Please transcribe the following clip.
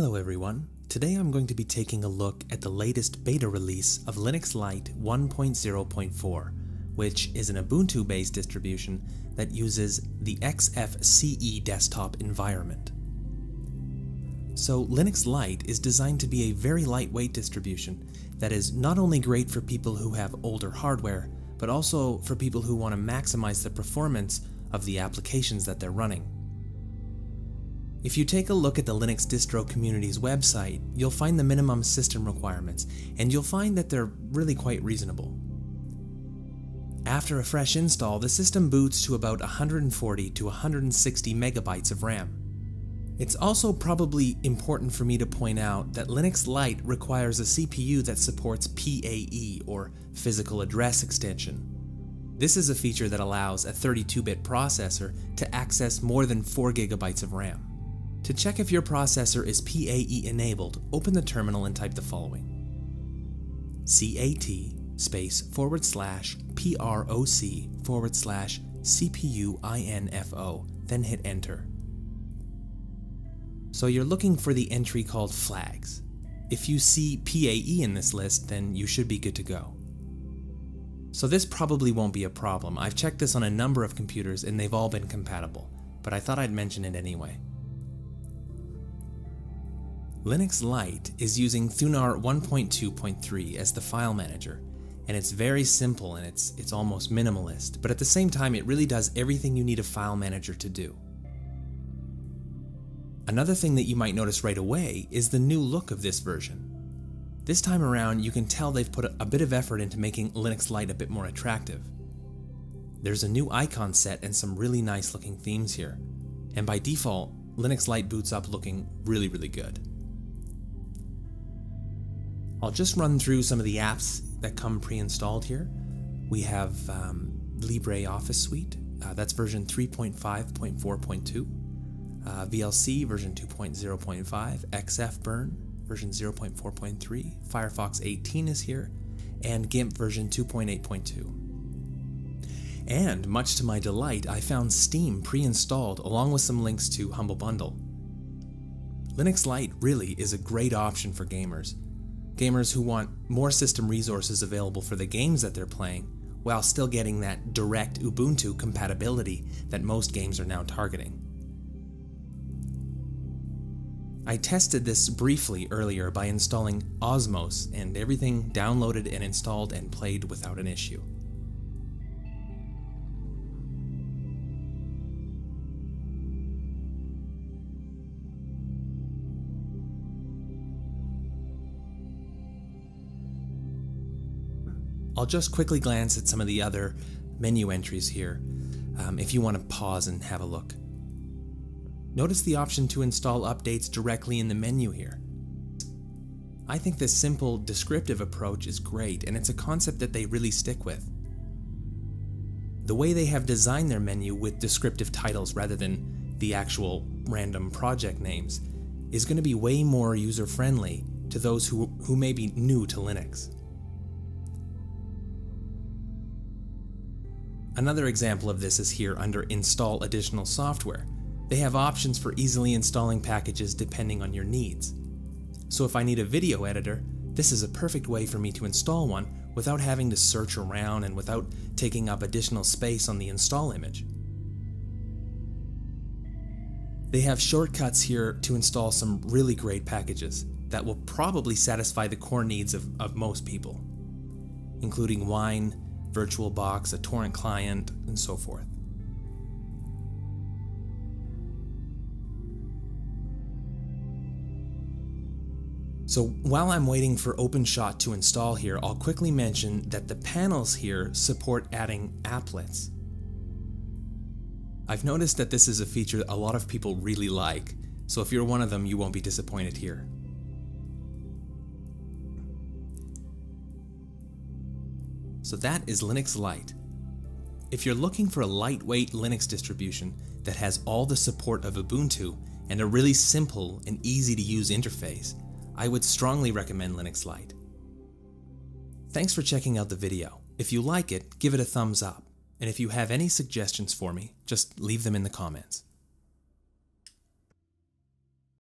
Hello everyone. Today I'm going to be taking a look at the latest beta release of Linux Lite 1.0.4, which is an Ubuntu based distribution that uses the XFCE desktop environment. So Linux Lite is designed to be a very lightweight distribution that is not only great for people who have older hardware, but also for people who want to maximize the performance of the applications that they're running. If you take a look at the Linux distro community's website, you'll find the minimum system requirements, and you'll find that they're really quite reasonable. After a fresh install, the system boots to about 140 to 160 megabytes of RAM. It's also probably important for me to point out that Linux Lite requires a CPU that supports PAE, or Physical Address Extension. This is a feature that allows a 32-bit processor to access more than 4 gigabytes of RAM. To check if your processor is PAE enabled, open the terminal and type the following. CAT space forward slash PROC forward slash CPU INFO, then hit enter. So you're looking for the entry called flags. If you see PAE in this list, then you should be good to go. So this probably won't be a problem. I've checked this on a number of computers and they've all been compatible, but I thought I'd mention it anyway. Linux Lite is using Thunar 1.2.3 as the file manager, and it's very simple and it's, it's almost minimalist, but at the same time it really does everything you need a file manager to do. Another thing that you might notice right away is the new look of this version. This time around you can tell they've put a bit of effort into making Linux Lite a bit more attractive. There's a new icon set and some really nice looking themes here, and by default, Linux Lite boots up looking really really good. I'll just run through some of the apps that come pre-installed here. We have um, LibreOffice Suite, uh, that's version 3.5.4.2, uh, VLC version 2.0.5, Xfburn version 0.4.3, Firefox 18 is here, and GIMP version 2.8.2. And much to my delight, I found Steam pre-installed along with some links to Humble Bundle. Linux Lite really is a great option for gamers, Gamers who want more system resources available for the games that they're playing, while still getting that direct Ubuntu compatibility that most games are now targeting. I tested this briefly earlier by installing Osmos, and everything downloaded and installed and played without an issue. I'll just quickly glance at some of the other menu entries here um, if you want to pause and have a look. Notice the option to install updates directly in the menu here. I think this simple descriptive approach is great and it's a concept that they really stick with. The way they have designed their menu with descriptive titles rather than the actual random project names is going to be way more user friendly to those who, who may be new to Linux. Another example of this is here under Install Additional Software. They have options for easily installing packages depending on your needs. So if I need a video editor, this is a perfect way for me to install one without having to search around and without taking up additional space on the install image. They have shortcuts here to install some really great packages that will probably satisfy the core needs of, of most people, including Wine, VirtualBox, a torrent client, and so forth. So while I'm waiting for OpenShot to install here, I'll quickly mention that the panels here support adding applets. I've noticed that this is a feature a lot of people really like, so if you're one of them, you won't be disappointed here. So that is Linux Lite. If you're looking for a lightweight Linux distribution that has all the support of Ubuntu and a really simple and easy to use interface, I would strongly recommend Linux Lite. Thanks for checking out the video. If you like it, give it a thumbs up. And if you have any suggestions for me, just leave them in the comments.